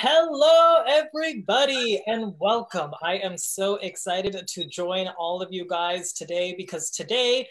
hello, everybody, and welcome. I am so excited to join all of you guys today because today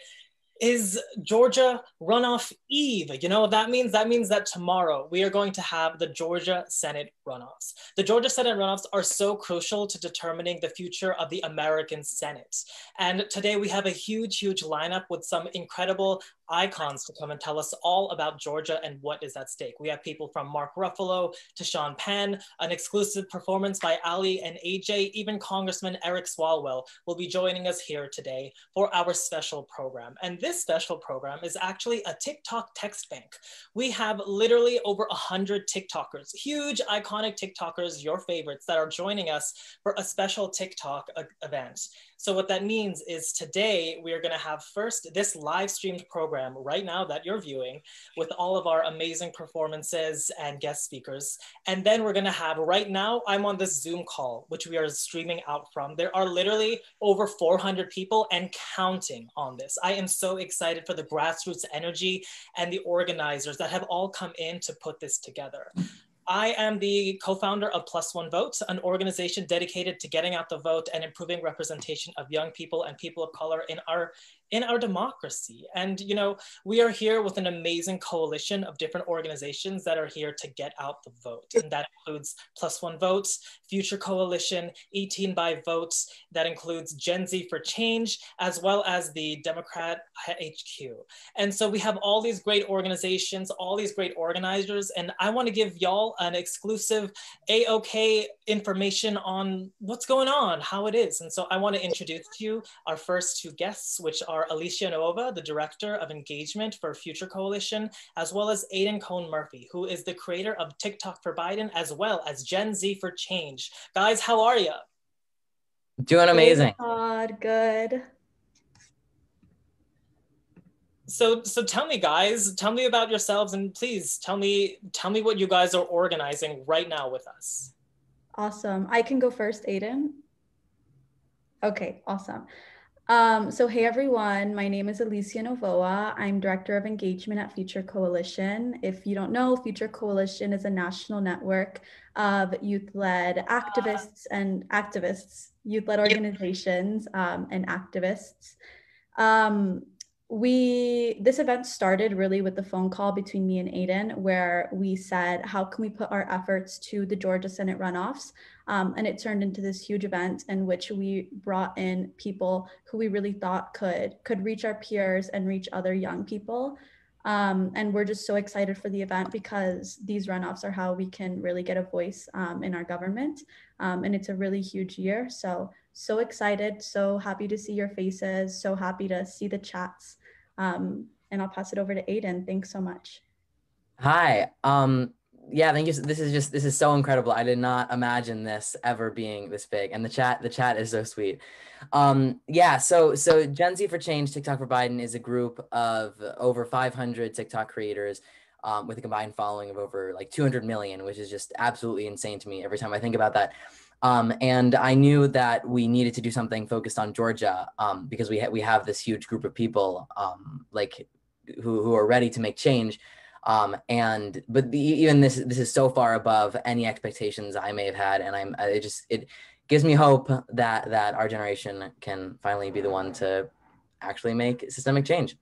is Georgia runoff eve. You know what that means? That means that tomorrow we are going to have the Georgia Senate runoffs. The Georgia Senate runoffs are so crucial to determining the future of the American Senate. And today we have a huge, huge lineup with some incredible icons to come and tell us all about Georgia and what is at stake. We have people from Mark Ruffalo to Sean Penn, an exclusive performance by Aly and AJ, even Congressman Eric Swalwell will be joining us here today for our special program. And this special program is actually a TikTok text bank. We have literally over 100 TikTokers, huge iconic TikTokers, your favorites, that are joining us for a special TikTok event. So what that means is today we are going to have first this live streamed program right now that you're viewing with all of our amazing performances and guest speakers. And then we're going to have right now, I'm on this Zoom call, which we are streaming out from. There are literally over 400 people and counting on this. I am so excited for the grassroots energy and the organizers that have all come in to put this together. I am the co-founder of Plus One Votes, an organization dedicated to getting out the vote and improving representation of young people and people of color in our in our democracy. And, you know, we are here with an amazing coalition of different organizations that are here to get out the vote. And that includes Plus One Votes, Future Coalition, 18 by Votes, that includes Gen Z for Change, as well as the Democrat HQ. And so we have all these great organizations, all these great organizers, and I wanna give y'all an exclusive AOK information on what's going on, how it is. And so I wanna introduce to you our first two guests, which are are Alicia Novoa, the Director of Engagement for Future Coalition, as well as Aidan Kohn-Murphy, who is the creator of TikTok for Biden, as well as Gen Z for Change. Guys, how are you? Doing amazing. God, good. So, so tell me, guys, tell me about yourselves, and please tell me, tell me what you guys are organizing right now with us. Awesome. I can go first, Aidan. Okay, awesome. Um, so, hey everyone, my name is Alicia Novoa. I'm Director of Engagement at Future Coalition. If you don't know, Future Coalition is a national network of youth led activists and activists, youth led organizations um, and activists. Um, we this event started really with the phone call between me and Aidan, where we said, how can we put our efforts to the Georgia Senate runoffs? Um, and it turned into this huge event in which we brought in people who we really thought could could reach our peers and reach other young people. Um, and we're just so excited for the event because these runoffs are how we can really get a voice um, in our government. Um, and it's a really huge year. So, so excited, so happy to see your faces, so happy to see the chats. Um, and I'll pass it over to Aidan. Thanks so much. Hi. Um, yeah, thank you. This is just this is so incredible. I did not imagine this ever being this big, and the chat the chat is so sweet. Um, yeah, so so Gen Z for Change, TikTok for Biden is a group of over 500 TikTok creators um, with a combined following of over like 200 million, which is just absolutely insane to me every time I think about that. Um, and I knew that we needed to do something focused on Georgia um, because we ha- we have this huge group of people um, like who who are ready to make change. Um, and but the, even this this is so far above any expectations I may have had, and I'm it just it gives me hope that that our generation can finally be the one to actually make systemic change.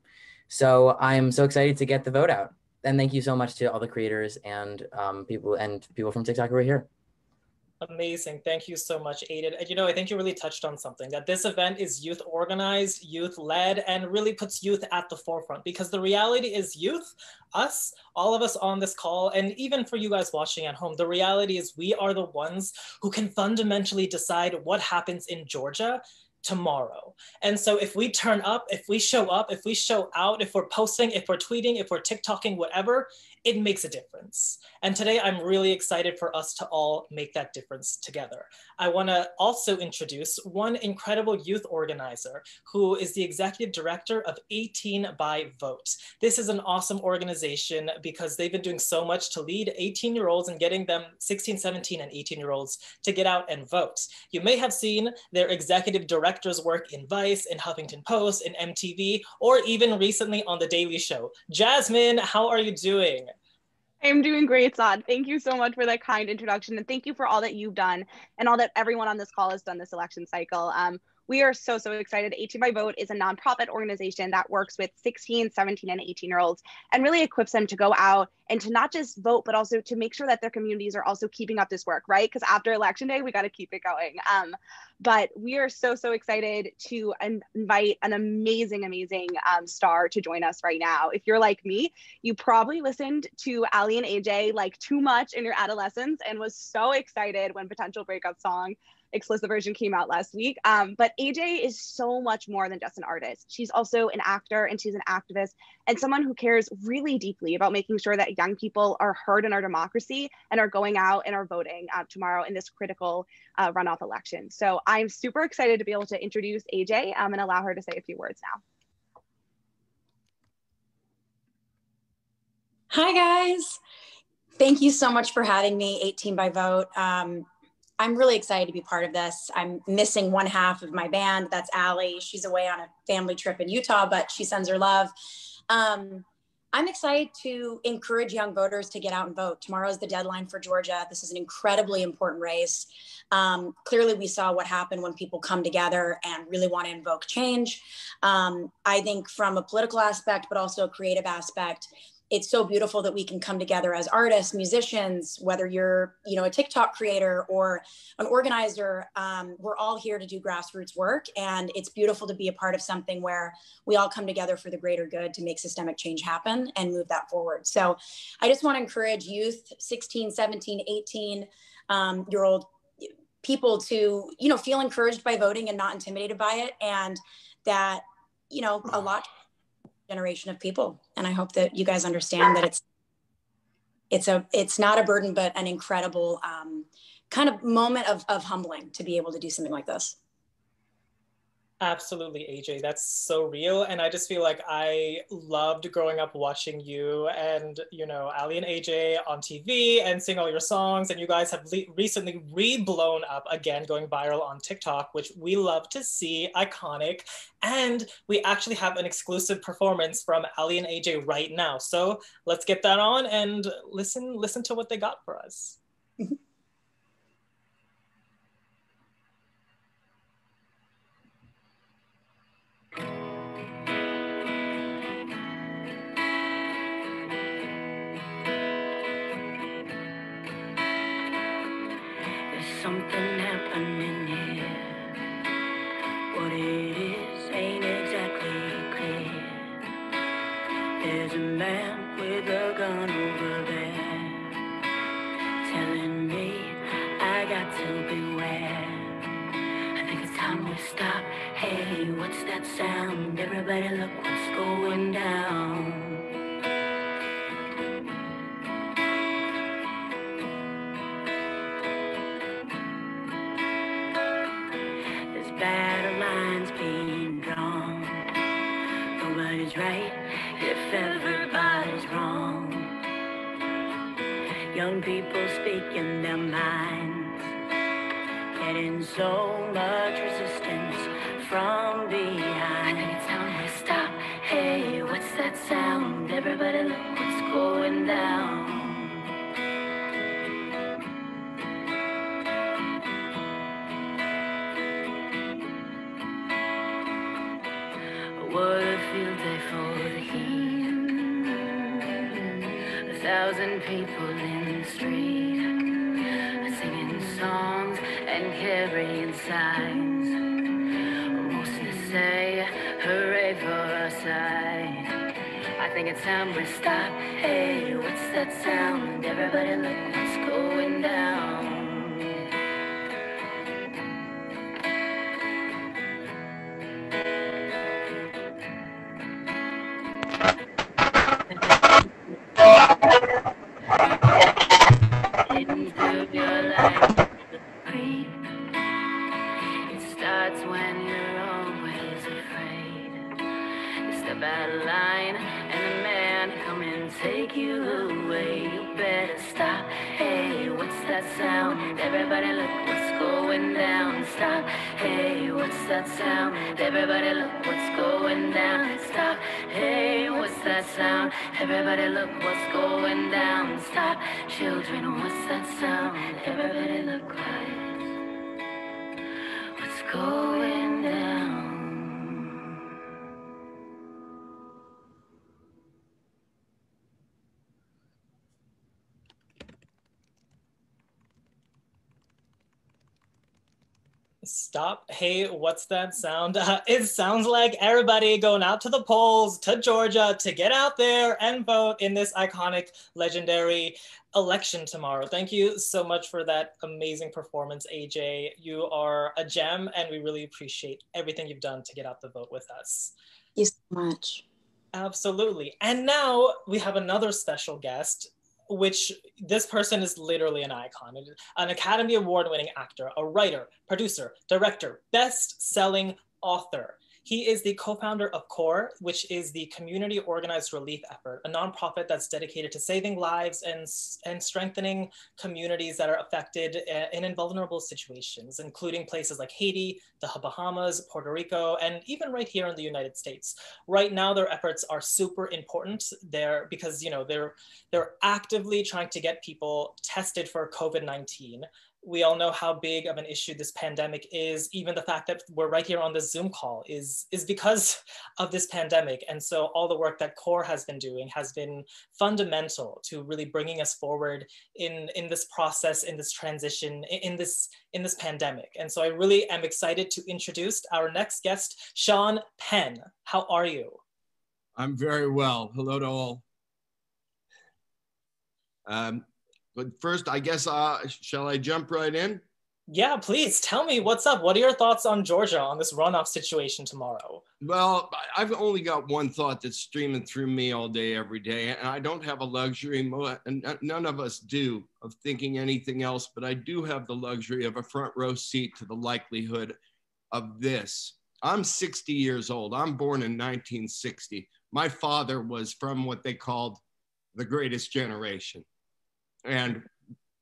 So I'm so excited to get the vote out, and thank you so much to all the creators and um, people and people from TikTok who are here. Amazing. Thank you so much, Aidan. And you know, I think you really touched on something that this event is youth organized, youth led, and really puts youth at the forefront because the reality is youth, us, all of us on this call, and even for you guys watching at home, the reality is we are the ones who can fundamentally decide what happens in Georgia tomorrow. And so if we turn up, if we show up, if we show out, if we're posting, if we're tweeting, if we're TikToking, whatever, it makes a difference. And today I'm really excited for us to all make that difference together. I wanna also introduce one incredible youth organizer who is the executive director of 18 by Vote. This is an awesome organization because they've been doing so much to lead 18 year olds and getting them 16, 17 and 18 year olds to get out and vote. You may have seen their executive director's work in Vice, in Huffington Post, in MTV, or even recently on The Daily Show. Jasmine, how are you doing? I'm doing great, Saad. Thank you so much for that kind introduction. And thank you for all that you've done and all that everyone on this call has done this election cycle. Um, we are so, so excited. 18 by Vote is a nonprofit organization that works with 16, 17, and 18 year olds and really equips them to go out and to not just vote, but also to make sure that their communities are also keeping up this work, right? Because after election day, we got to keep it going. Um, but we are so, so excited to invite an amazing, amazing um, star to join us right now. If you're like me, you probably listened to Aly and AJ like too much in your adolescence and was so excited when Potential Breakup Song explicit version came out last week. Um, but AJ is so much more than just an artist. She's also an actor and she's an activist and someone who cares really deeply about making sure that young people are heard in our democracy and are going out and are voting uh, tomorrow in this critical uh, runoff election. So I'm super excited to be able to introduce AJ um, and allow her to say a few words now. Hi, guys. Thank you so much for having me, 18 by Vote. Um, I'm really excited to be part of this. I'm missing one half of my band. That's Aly. She's away on a family trip in Utah, but she sends her love. Um, I'm excited to encourage young voters to get out and vote. Tomorrow is the deadline for Georgia. This is an incredibly important race. Um, clearly, we saw what happened when people come together and really want to invoke change. Um, I think, from a political aspect, but also a creative aspect, it's so beautiful that we can come together as artists musicians whether you're you know a tiktok creator or an organizer um, we're all here to do grassroots work. And it's beautiful to be a part of something where we all come together for the greater good to make systemic change happen and move that forward. So i just want to encourage youth 16 17 18 um, year old people to you know feel encouraged by voting and not intimidated by it. And that you know a lot generation of people. And i hope that you guys understand that it's it's a it's not a burden but an incredible um, kind of moment of, of humbling to be able to do something like this Absolutely, AJ. That's so real. And I just feel like I loved growing up watching you and, you know, Aly and AJ on TV and seeing all your songs. And you guys have le- recently re blown up again, going viral on TikTok, which we love to see. Iconic. And we actually have an exclusive performance from Aly and AJ right now. So let's get that on and listen, listen to what they got for us. something happening here. What it is ain't exactly clear. There's a man with a gun over there telling me I got to beware. I think it's time we stop. Hey, what's that sound? Everybody look what's going down. What a field day for the heat. A thousand people in the street, singing songs and carrying signs. Mostly say, hooray for our side. I think it's time we stop. Hey, what's that sound? Everybody look what's going down. Everybody look what's going down. Stop. Children, what's that sound? Everybody look. What's going Stop. Hey, what's that sound? Uh, it sounds like everybody going out to the polls, to Georgia, to get out there and vote in this iconic, legendary election tomorrow. Thank you so much for that amazing performance, AJ. You are a gem, and we really appreciate everything you've done to get out the vote with us. Thank you so much. Absolutely. And now we have another special guest which this person is literally an icon, an Academy Award winning actor, a writer, producer, director, best selling author. He is the co founder of CORE, which is the Community Organized Relief Effort, a nonprofit that's dedicated to saving lives and, and strengthening communities that are affected uh, in vulnerable situations, including places like Haiti, the Bahamas, Puerto Rico, and even right here in the United States. Right now, their efforts are super important there because you know they're they're actively trying to get people tested for COVID-19 we all know how big of an issue this pandemic is. Even the fact that we're right here on this Zoom call is, is because of this pandemic. And so all the work that CORE has been doing has been fundamental to really bringing us forward in, in this process, in this transition, in this, in this pandemic. And so I really am excited to introduce our next guest, Sean Penn. How are you? I'm very well. Hello to all. Um, but first, I guess, uh, shall I jump right in? Yeah, please tell me what's up. What are your thoughts on Georgia on this runoff situation tomorrow? Well, I've only got one thought that's streaming through me all day, every day, and I don't have a luxury, and none of us do, of thinking anything else. But I do have the luxury of a front row seat to the likelihood of this. I'm 60 years old. I'm born in 1960. My father was from what they called the greatest generation and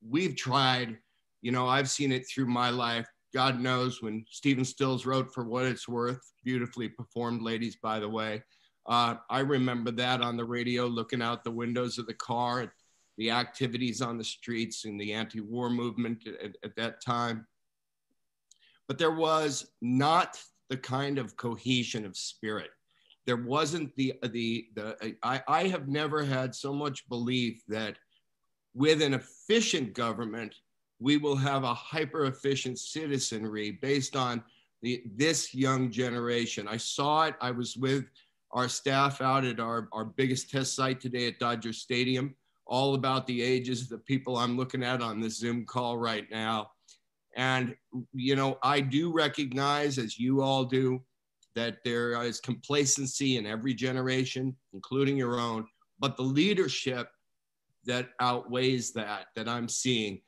we've tried, you know, I've seen it through my life. God knows when Stephen Stills wrote For What It's Worth, beautifully performed, ladies, by the way. Uh, I remember that on the radio, looking out the windows of the car the activities on the streets and the anti war movement at, at that time. But there was not the kind of cohesion of spirit. There wasn't the, the, the I, I have never had so much belief that with an efficient government, we will have a hyper efficient citizenry based on the, this young generation. I saw it. I was with our staff out at our, our biggest test site today at Dodger Stadium, all about the ages of the people I'm looking at on this Zoom call right now. And, you know, I do recognize, as you all do, that there is complacency in every generation, including your own, but the leadership that outweighs that that I'm seeing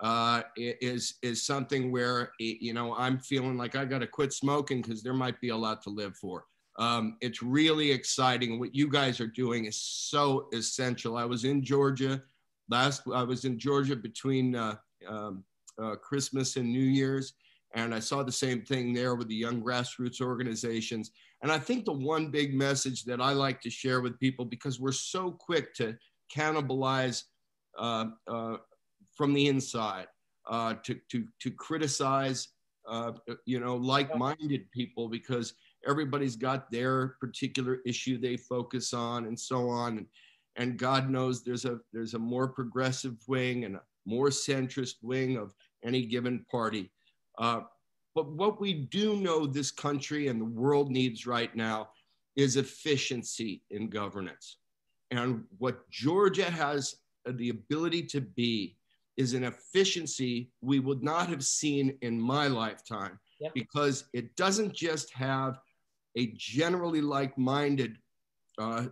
uh, is is something where you know I'm feeling like I got to quit smoking because there might be a lot to live for. Um, it's really exciting. What you guys are doing is so essential. I was in Georgia last. I was in Georgia between uh, um, uh, Christmas and New Year's, and I saw the same thing there with the young grassroots organizations. And I think the one big message that I like to share with people because we're so quick to cannibalize uh, uh, from the inside, uh, to, to, to criticize, uh, you know, like-minded people because everybody's got their particular issue they focus on and so on. And, and God knows there's a, there's a more progressive wing and a more centrist wing of any given party. Uh, but what we do know this country and the world needs right now is efficiency in governance. And what Georgia has the ability to be is an efficiency we would not have seen in my lifetime yep. because it doesn't just have a generally like-minded uh,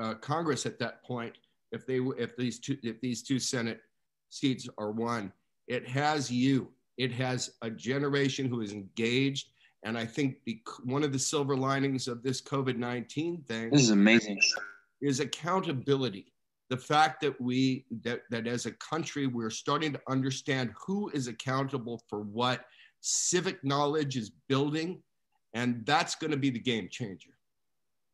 uh, Congress at that point. If they if these two if these two Senate seats are won, it has you. It has a generation who is engaged. And I think the, one of the silver linings of this COVID 19 thing. This is amazing is accountability. the fact that we that, that as a country we're starting to understand who is accountable for what civic knowledge is building and that's going to be the game changer.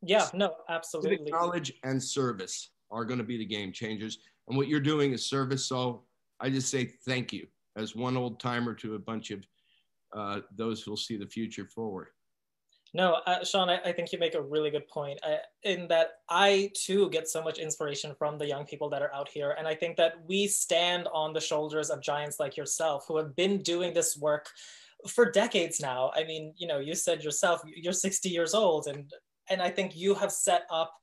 Yeah no absolutely. Civic knowledge and service are going to be the game changers. And what you're doing is service so i just say thank you. As one old timer to a bunch of uh, those who'll see the future forward no, uh, Sean, I, I, think you make a really good point I, in that I too get so much inspiration from the young people that are out here. And I think that we stand on the shoulders of giants like yourself who have been doing this work for decades now. I mean, you know, you said yourself, you're 60 years old and, and I think you have set up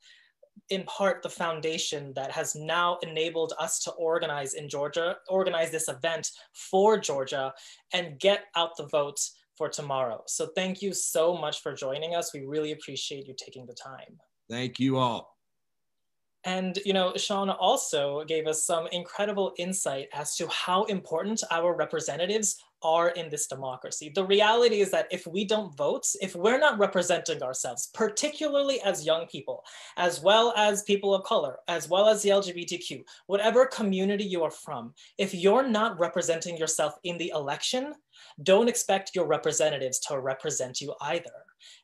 in part the foundation that has now enabled us to organize in Georgia, organize this event for Georgia and get out the votes for tomorrow. So thank you so much for joining us. We really appreciate you taking the time. Thank you all. And, you know, Sean also gave us some incredible insight as to how important our representatives are in this democracy. The reality is that if we don't vote, if we're not representing ourselves, particularly as young people, as well as people of color, as well as the LGBTQ, whatever community you are from, if you're not representing yourself in the election, don't expect your representatives to represent you either.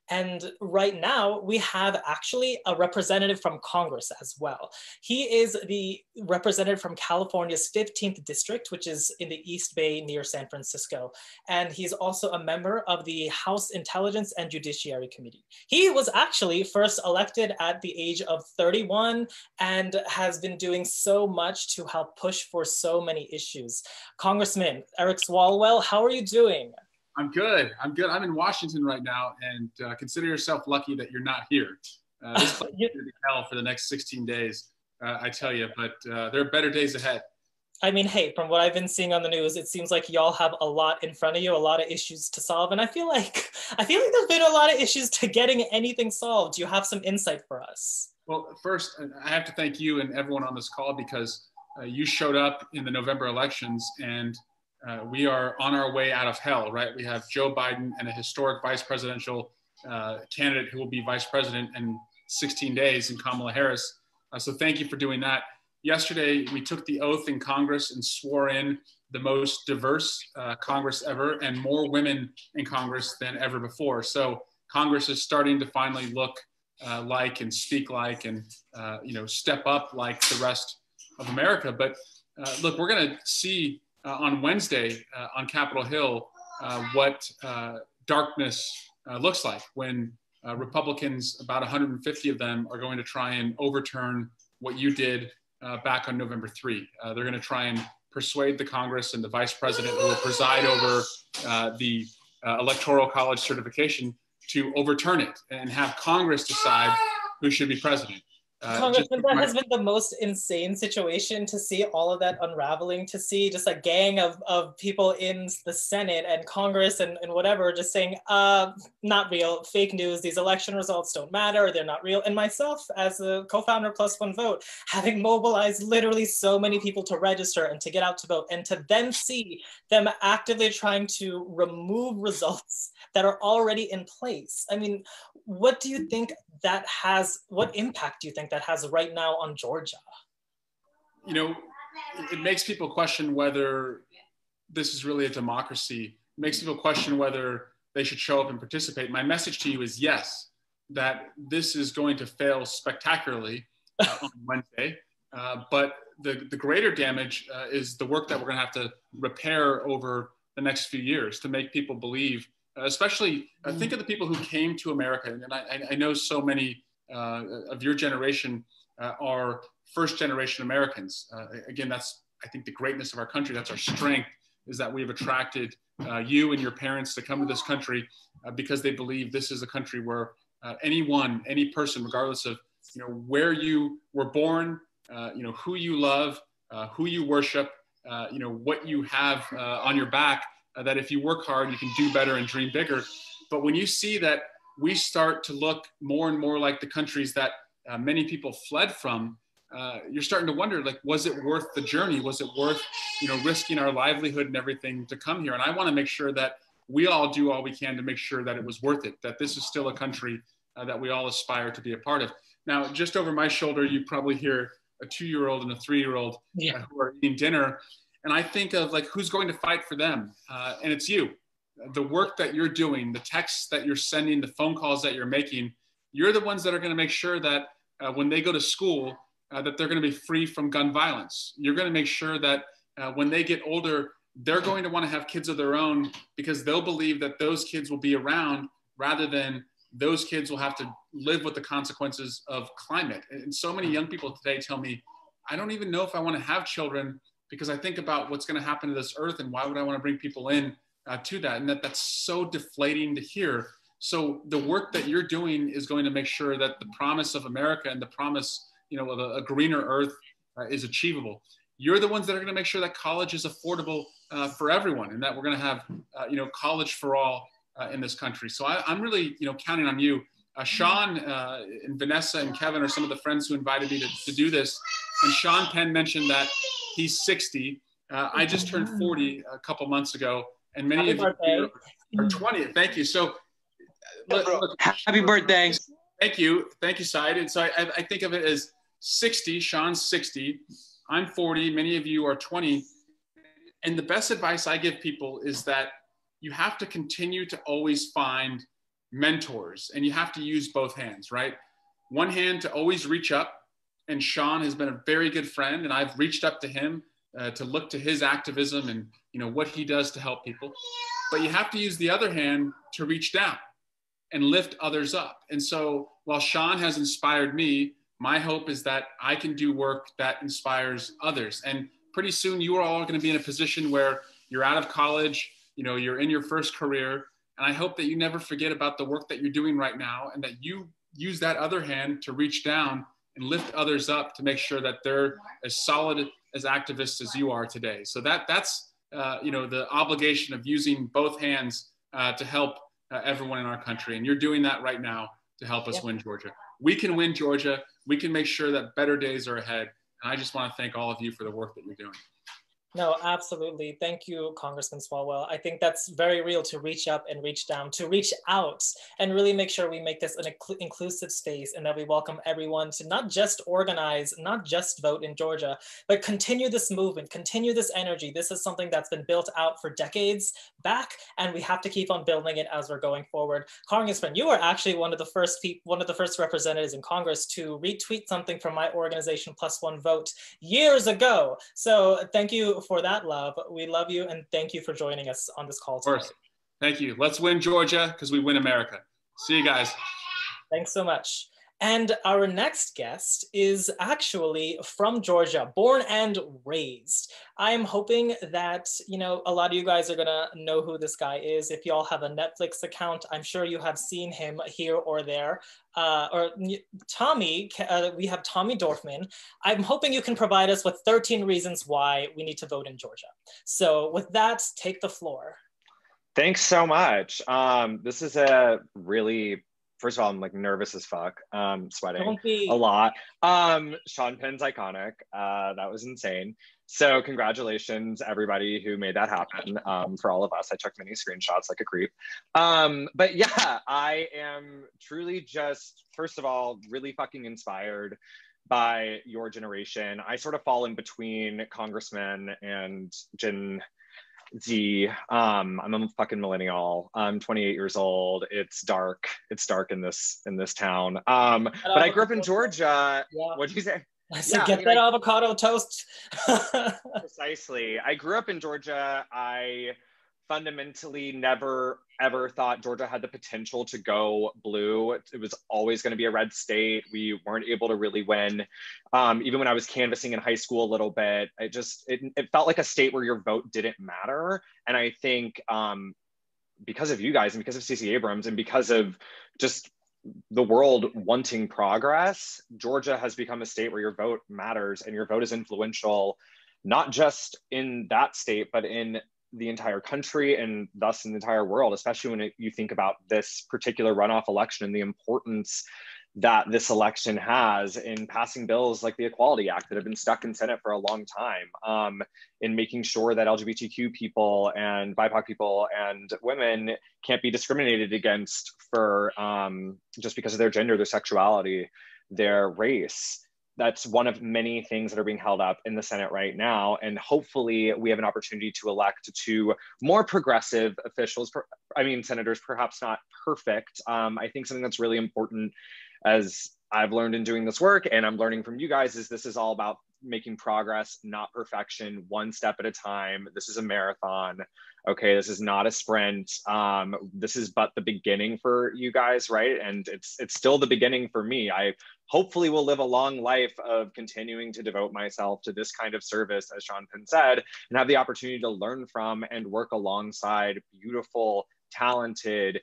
And right now, we have actually a representative from Congress as well. He is the representative from California's 15th district, which is in the East Bay near San Francisco. And he's also a member of the House Intelligence and Judiciary Committee. He was actually first elected at the age of 31 and has been doing so much to help push for so many issues. Congressman Eric Swalwell, how are you doing? I'm good. I'm good. I'm in Washington right now, and uh, consider yourself lucky that you're not here. Uh, this place is hell for the next 16 days, uh, I tell you. But uh, there are better days ahead. I mean, hey, from what I've been seeing on the news, it seems like y'all have a lot in front of you, a lot of issues to solve, and I feel like I feel like there's been a lot of issues to getting anything solved. You have some insight for us? Well, first, I have to thank you and everyone on this call because uh, you showed up in the November elections and uh, we are on our way out of hell, right? We have Joe Biden and a historic vice presidential uh, candidate who will be vice president in 16 days in Kamala Harris. Uh, so thank you for doing that. Yesterday, we took the oath in Congress and swore in the most diverse uh, Congress ever and more women in Congress than ever before. So Congress is starting to finally look uh, like and speak like and uh, you know step up like the rest of America. But look, we're going to see Uh, on Wednesday uh, on Capitol Hill uh, what uh, darkness uh, looks like when Republicans, about 150 of them, are going to try and overturn what you did back on November 3. they're going to try and persuade the Congress and the vice president who will preside over the electoral college certification to overturn it and have Congress decide who should be president. Uh, Congressman, that has been the most insane situation to see all of that unraveling, to see just a gang of, of people in the Senate and Congress and, and whatever just saying, uh, not real, fake news, these election results don't matter, they're not real. And myself, as a co founder plus one vote, having mobilized literally so many people to register and to get out to vote, and to then see them actively trying to remove results that are already in place. I mean, what do you think that has, what impact do you think that has right now on Georgia? You know, it makes people question whether this is really a democracy. It makes people question whether they should show up and participate. My message to you is yes, that this is going to fail spectacularly uh, on Wednesday. Uh, but the, the greater damage uh, is the work that we're going to have to repair over the next few years to make people believe especially uh, think of the people who came to America. And I, I know so many of your generation uh, are first generation Americans. Uh, again, that's, I think, the greatness of our country. That's our strength, is that we have attracted uh, you and your parents to come to this country uh, because they believe this is a country where anyone, any person, regardless of you know, where you were born, you know, who you love, who you worship, you know, what you have on your back, uh, that if you work hard, you can do better and dream bigger. But when you see that we start to look more and more like the countries that uh, many people fled from, uh, you're starting to wonder, like, was it worth the journey? Was it worth, you know, risking our livelihood and everything to come here? And I want to make sure that we all do all we can to make sure that it was worth it, that this is still a country uh, that we all aspire to be a part of. Now, just over my shoulder, you probably hear a two-year-old and a three-year-old Yeah. uh, who are eating dinner, and I think of like who's going to fight for them, uh, and it's you. The work that you're doing, the texts that you're sending, the phone calls that you're making, you're the ones that are going to make sure that uh, when they go to school, uh, that they're going to be free from gun violence. You're going to make sure that uh, when they get older, they're going to want to have kids of their own because they'll believe that those kids will be around rather than those kids will have to live with the consequences of climate. And so many young people today tell me, I don't even know if I want to have children because I think about what's going to happen to this earth and why would I want to bring people in uh, to that? And that that's so deflating to hear. So the work that you're doing is going to make sure that the promise of America and the promise, you know, of a, a greener earth uh, is achievable. You're the ones that are going to make sure that college is affordable uh, for everyone and that we're going to have, uh, you know, college for all uh, in this country. So I, am really, you know, counting on you. Uh, Sean and Vanessa and Kevin are some of the friends who invited me to, to do this. And Sean Penn mentioned that he's 60. Uh, I just turned 40 a couple months ago, and many Happy of you are 20. Thank you. So, look, look, Happy birthday. Thank you. Thank you, Syed. And so I, I think of it as 60. Sean's 60. I'm 40. Many of you are 20. And the best advice I give people is that you have to continue to always find mentors and you have to use both hands, right? One hand to always reach up. And Sean has been a very good friend, and I've reached up to him uh, to look to his activism and you know what he does to help people. But you have to use the other hand to reach down and lift others up. And so while Sean has inspired me, my hope is that I can do work that inspires others. And pretty soon you are all going to be in a position where you're out of college, you know, you're in your first career. And I hope that you never forget about the work that you're doing right now and that you use that other hand to reach down and lift others up to make sure that they're as solid as activists as you are today. So that that's uh, you know the obligation of using both hands uh, to help uh, everyone in our country, and you're doing that right now to help us Yep. win Georgia. We can win Georgia. We can make sure that better days are ahead. And I just want to thank all of you for the work that you're doing. No, absolutely. Thank you, Congressman Swalwell. I think that's very real to reach up and reach down, to reach out and really make sure we make this an inclu- inclusive space and that we welcome everyone to not just organize, not just vote in Georgia, but continue this movement, continue this energy. This is something that's been built out for decades back, and we have to keep on building it as we're going forward. Congressman, you are actually one of the first people, one of the first representatives in Congress to retweet something from my organization, Plus One Vote, years ago. So thank you for that love. We love you and thank you for joining us on this call Of today. course. Thank you. Let's win Georgia because we win America. See you guys. Thanks so much. And our next guest is actually from Georgia, born and raised. I'm hoping that, you know, a lot of you guys are gonna know who this guy is. If y'all have a Netflix account, I'm sure you have seen him here or there. Uh, or Tommy, uh, we have Tommy Dorfman. I'm hoping you can provide us with 13 reasons why we need to vote in Georgia. So with that, take the floor. Thanks so much. Um, this is a really, first of all, I'm like nervous as fuck, um, sweating a lot. Um, Sean Penn's iconic. Uh, that was insane. So congratulations, everybody who made that happen. Um, for all of us, I took many screenshots like a creep. Um, but yeah, I am truly just, first of all, really fucking inspired by your generation. I sort of fall in between Congressman and Gen Z. Um, I'm a fucking millennial. I'm 28 years old. It's dark. It's dark in this in this town. Um, but I grew up in Georgia. Yeah. What'd you say? I said, Yeah, I get mean, that I- avocado toast. Precisely. I grew up in Georgia. I fundamentally never ever thought Georgia had the potential to go blue. It was always going to be a red state. We weren't able to really win. Um, even when I was canvassing in high school a little bit, it just it, it felt like a state where your vote didn't matter. And I think um, because of you guys and because of Stacey Abrams and because of just the world wanting progress, Georgia has become a state where your vote matters and your vote is influential, not just in that state, but in the entire country and thus in the entire world, especially when it, you think about this particular runoff election and the importance that this election has in passing bills like the Equality Act that have been stuck in Senate for a long time, um, in making sure that LGBTQ people and BIPOC people and women can't be discriminated against for um, just because of their gender, their sexuality, their race. That's one of many things that are being held up in the Senate right now. And hopefully, we have an opportunity to elect two more progressive officials. I mean, senators, perhaps not perfect. Um, I think something that's really important as I've learned in doing this work and I'm learning from you guys is this is all about making progress, not perfection, one step at a time. This is a marathon. Okay, this is not a sprint. Um, this is but the beginning for you guys, right? And it's it's still the beginning for me. I hopefully will live a long life of continuing to devote myself to this kind of service, as Sean Penn said, and have the opportunity to learn from and work alongside beautiful, talented,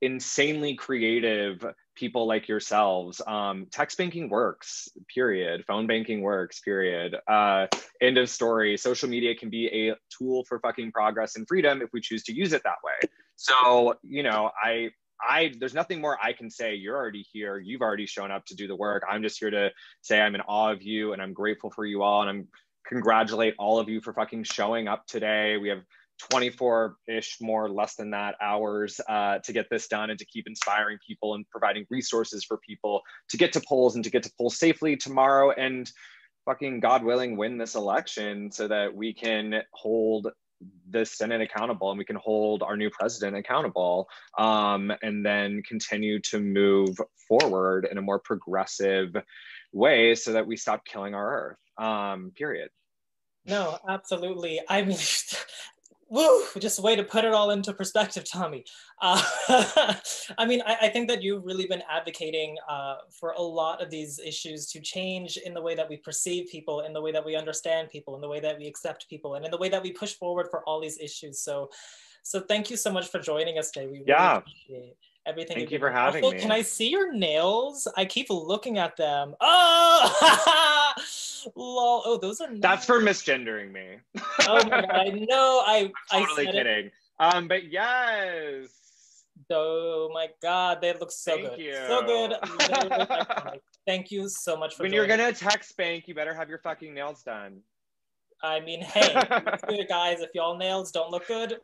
insanely creative people like yourselves. Um, text banking works, period. Phone banking works, period. Uh, end of story. Social media can be a tool for fucking progress and freedom if we choose to use it that way. So, you know, I, I, there's nothing more I can say. You're already here. You've already shown up to do the work. I'm just here to say I'm in awe of you and I'm grateful for you all. And I'm congratulate all of you for fucking showing up today. We have 24 ish more less than that hours uh, to get this done and to keep inspiring people and providing resources for people to get to polls and to get to polls safely tomorrow and fucking god willing win this election so that we can hold the senate accountable and we can hold our new president accountable um, and then continue to move forward in a more progressive way so that we stop killing our earth um, period no, absolutely. I mean, woo, just a way to put it all into perspective, Tommy. Uh, I mean, I, I, think that you've really been advocating uh, for a lot of these issues to change in the way that we perceive people, in the way that we understand people, in the way that we accept people, and in the way that we push forward for all these issues. So, so thank you so much for joining us today. We really yeah. Everything. Thank you for having me. Can I see your nails? I keep looking at them. Oh, lol. Oh, those are. Nice. That's for misgendering me. oh my god! I know. I. I'm totally I kidding. It. Um, but yes. Oh my god, they look so Thank good. You. So good. Thank you so much for. When you're gonna text bank, you better have your fucking nails done. I mean, hey, guys, if y'all nails don't look good,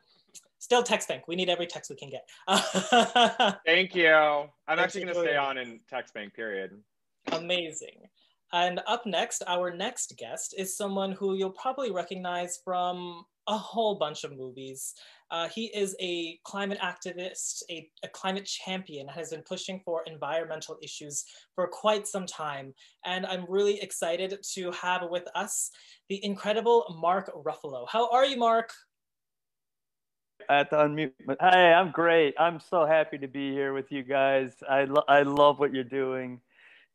still text bank. We need every text we can get. Thank you. I'm Thank actually going to stay on in text bank, period. Amazing. And up next, our next guest is someone who you'll probably recognize from a whole bunch of movies. Uh, he is a climate activist, a, a, climate champion, has been pushing for environmental issues for quite some time. And I'm really excited to have with us the incredible Mark Ruffalo. How are you, Mark? I had to unmute. Hey, I'm great. I'm so happy to be here with you guys. I, lo- I love what you're doing.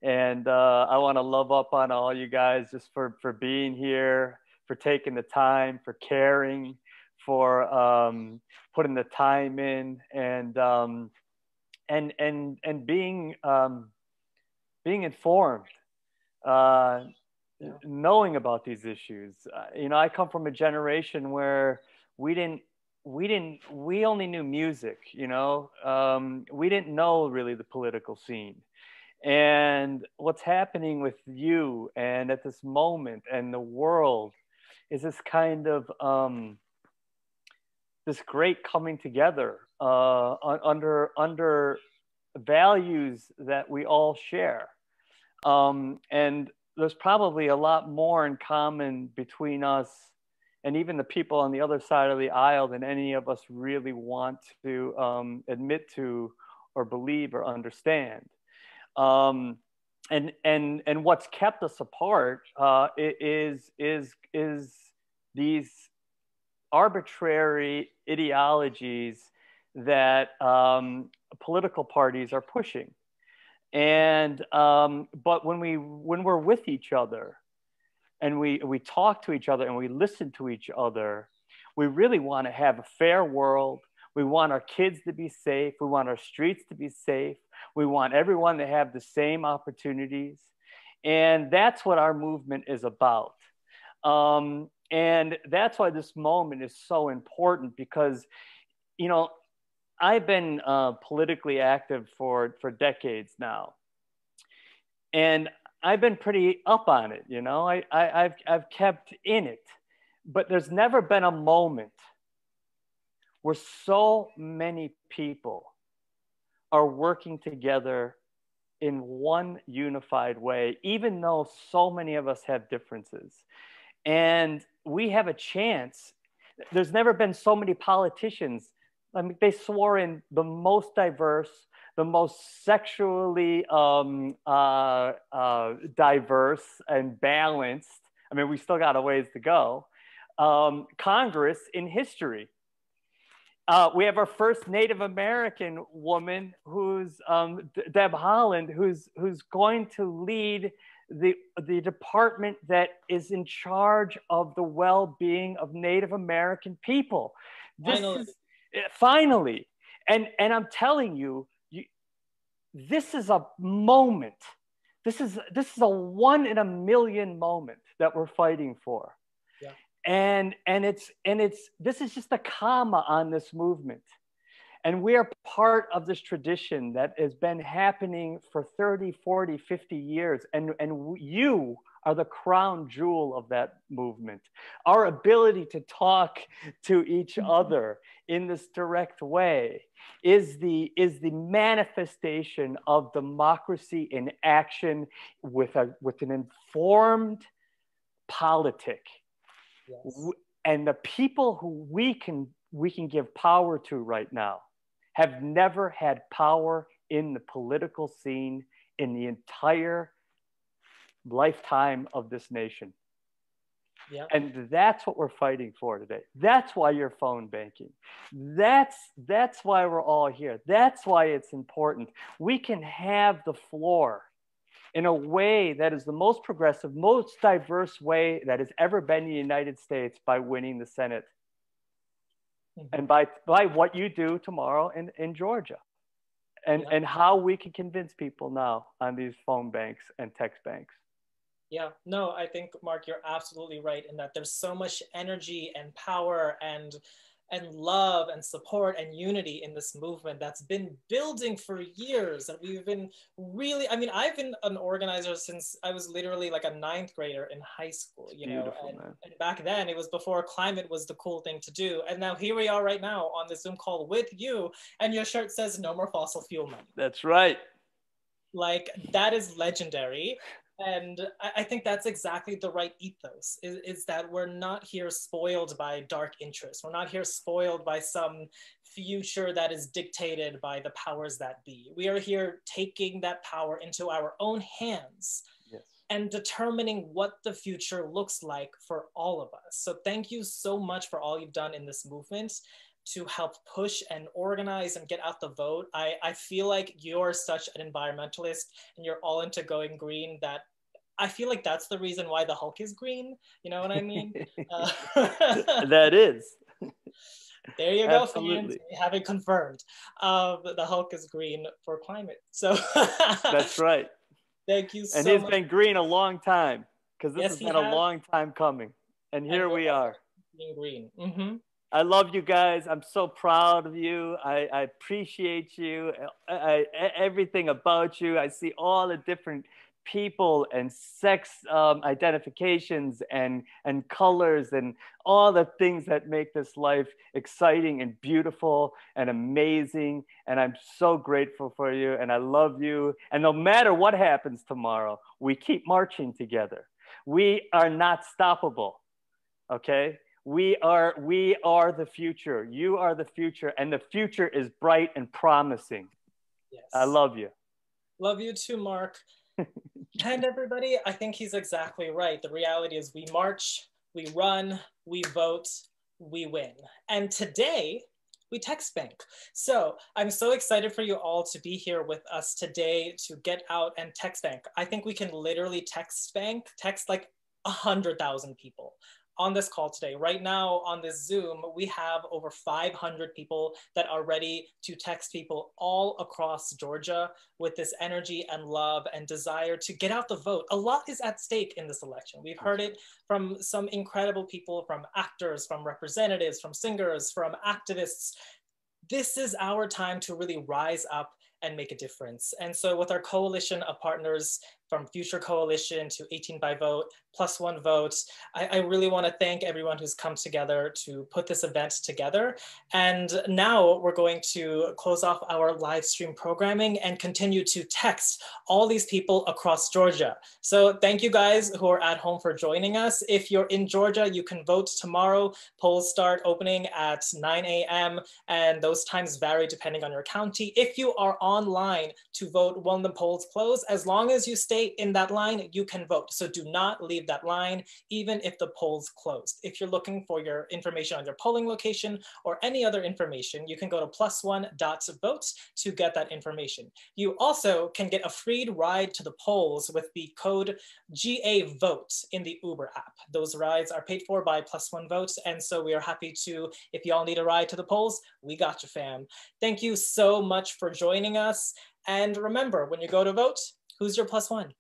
And uh, I want to love up on all you guys just for, for being here, for taking the time, for caring, for um, putting the time in, and um, and and and being um, being informed, uh, yeah. knowing about these issues. Uh, you know, I come from a generation where we didn't we didn't we only knew music you know? Um, we didn't know really the political scene. And what's happening with you and at this moment and the world is this kind of um, this great coming together uh, under under values that we all share. Um, and there's probably a lot more in common between us and even the people on the other side of the aisle than any of us really want to um, admit to or believe or understand. Um, and and and what's kept us apart uh, is is is these arbitrary ideologies that um, political parties are pushing. And um, but when we when we're with each other, and we, we talk to each other and we listen to each other, we really want to have a fair world. We want our kids to be safe. We want our streets to be safe. We want everyone to have the same opportunities. And that's what our movement is about. Um, and that's why this moment is so important because, you know, I've been uh, politically active for, for decades now. And I've been pretty up on it, you know. I, I I've I've kept in it, but there's never been a moment where so many people are working together in one unified way, even though so many of us have differences. And we have a chance. There's never been so many politicians. I mean, they swore in the most diverse, the most sexually um, uh, uh, diverse and balanced. I mean, we still got a ways to go. Um, Congress in history. Uh, we have our first Native American woman, who's um, Deb Haaland, who's who's going to lead the the department that is in charge of the well-being of Native American people. This Finally. is eh, finally, and and I'm telling you, you, this is a moment. This is this is a one in a million moment that we're fighting for. And and it's and it's this is just a comma on this movement. And we are part of this tradition that has been happening for 30 40 50 years. And and you are the crown jewel of that movement. Our ability to talk to each mm-hmm. other in this direct way is the is the manifestation of democracy in action with a with an informed politic Yes. and the people who we can we can give power to right now have never had power in the political scene in the entire lifetime of this nation Yep. and that's what we're fighting for today that's why you're phone banking that's that's why we're all here that's why it's important we can have the floor in a way that is the most progressive most diverse way that has ever been in the united states by winning the senate Mhm. and by by what you do tomorrow in, in georgia and Yeah. and how we can convince people now on these phone banks and text banks Yeah, no, I think Mark, you're absolutely right in that there's so much energy and power and and love and support and unity in this movement that's been building for years. And we've been really i mean i've been an organizer since i was literally like a ninth grader in high school you know and, and back then it was before climate was the cool thing to do. And now here we are right now on the zoom call with you and your shirt says no more fossil fuel money. That's right. Like that is legendary and I, I think that's exactly the right ethos is, is that we're not here spoiled by dark interests. We're not here spoiled by some future that is dictated by the powers that be. We are here taking that power into our own hands yes. and determining what the future looks like for all of us. So thank you so much for all you've done in this movement to help push and organize and get out the vote. I, I feel like you're such an environmentalist and you're all into going green that I feel like that's the reason why the Hulk is green. You know what I mean? Uh, that is there you go, Absolutely. fans. Have it confirmed. Uh, the Hulk is green for climate. So that's right thank you so and he's much. been green a long time because this Yes, has been a long time coming and here And we are being green. hmm I love you guys. I'm so proud of you. I, I appreciate you. I, I, everything about you. I see all the different people and sex um, identifications and and colors and all the things that make this life exciting and beautiful and amazing. And I'm so grateful for you. And I love you. And no matter what happens tomorrow, we keep marching together. We are not stoppable. Okay we are we are the future you are the future and the future is bright and promising Yes. i love you Love you too, Mark. and everybody, I think he's exactly right. The reality is we march, we run, we vote, we win. And today, we text bank. So I'm so excited for you all to be here with us today to get out and text bank. I think we can literally text bank, text like a hundred thousand people on this call today. Right now on this Zoom, we have over 500 people that are ready to text people all across Georgia with this energy and love and desire to get out the vote. A lot is at stake in this election. We've heard it from some incredible people, from actors, from representatives, from singers, from activists. This is our time to really rise up and make a difference. And so with our coalition of partners, from Future Coalition to 18 by Vote, plus one vote. I, I really want to thank everyone who's come together to put this event together. And now we're going to close off our live stream programming and continue to text all these people across Georgia. So thank you guys who are at home for joining us. If you're in Georgia, you can vote tomorrow. Polls start opening at 9 a.m. and those times vary depending on your county. If you are online to vote when the polls close, as long as you stay in that line, you can vote. So do not leave that line, even if the polls closed. If you're looking for your information on your polling location or any other information, you can go to plus one dot votes to get that information. You also can get a free ride to the polls with the code GA vote in the Uber app. Those rides are paid for by plus one votes. And so we are happy to, if y'all need a ride to the polls, we got you fam. Thank you so much for joining us. And remember, when you go to vote, who's your plus one?